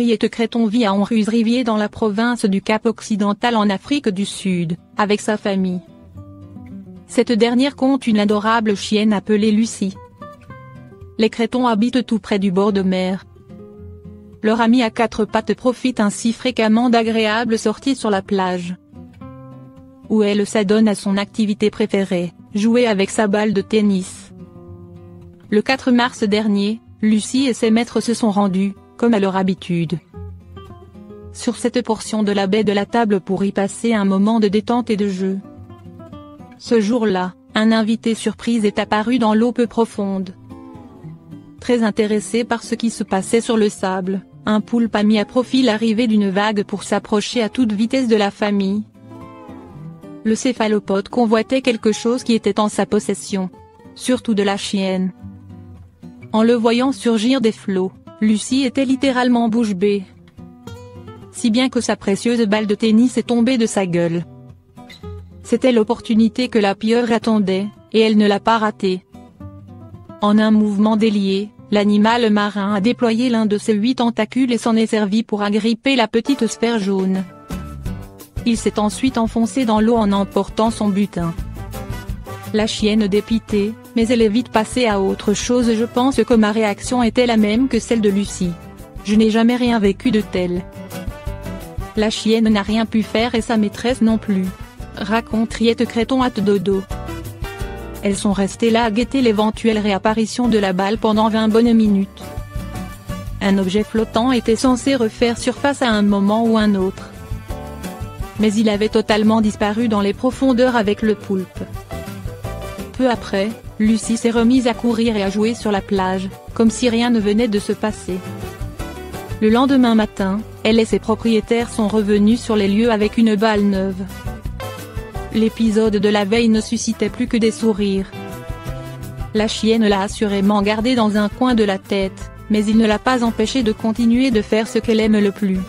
Henriette Créton vit à Honruse-Rivier dans la province du Cap-Occidental en Afrique du Sud, avec sa famille. Cette dernière compte une adorable chienne appelée Lucie. Les Crétons habitent tout près du bord de mer. Leur ami à quatre pattes profite ainsi fréquemment d'agréables sorties sur la plage. Où elle s'adonne à son activité préférée, jouer avec sa balle de tennis. Le 4 mars dernier, Lucie et ses maîtres se sont rendus, comme à leur habitude. Sur cette portion de la baie de la table pour y passer un moment de détente et de jeu. Ce jour-là, un invité surprise est apparu dans l'eau peu profonde. Très intéressé par ce qui se passait sur le sable, un poulpe a mis à profit l'arrivée d'une vague pour s'approcher à toute vitesse de la famille. Le céphalopode convoitait quelque chose qui était en sa possession. Surtout de la chienne. En le voyant surgir des flots, Lucie était littéralement bouche bée. Si bien que sa précieuse balle de tennis est tombée de sa gueule. C'était l'opportunité que la pieuvre attendait, et elle ne l'a pas ratée. En un mouvement délié, l'animal marin a déployé l'un de ses huit tentacules et s'en est servi pour agripper la petite sphère jaune. Il s'est ensuite enfoncé dans l'eau en emportant son butin. La chienne dépitée, mais elle est vite passée à autre chose je pense que ma réaction était la même que celle de Lucie. Je n'ai jamais rien vécu de tel. La chienne n'a rien pu faire et sa maîtresse non plus. Raconte Riette Créton à Dodo. Elles sont restées là à guetter l'éventuelle réapparition de la balle pendant 20 bonnes minutes. Un objet flottant était censé refaire surface à un moment ou un autre. Mais il avait totalement disparu dans les profondeurs avec le poulpe. Peu après, Lucie s'est remise à courir et à jouer sur la plage, comme si rien ne venait de se passer. Le lendemain matin, elle et ses propriétaires sont revenus sur les lieux avec une balle neuve. L'épisode de la veille ne suscitait plus que des sourires. La chienne l'a assurément gardé dans un coin de la tête, mais il ne l'a pas empêché de continuer de faire ce qu'elle aime le plus.